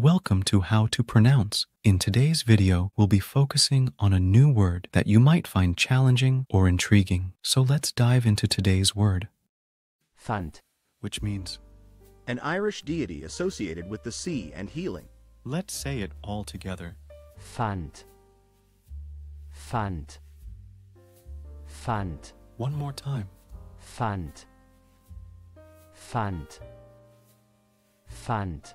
Welcome to How to Pronounce. In today's video, we'll be focusing on a new word that you might find challenging or intriguing. So let's dive into today's word, Fand. which means an Irish deity associated with the sea and healing. let's say it all together. Fand. Fand. Fand. One more time. Fand. Fand. Fand.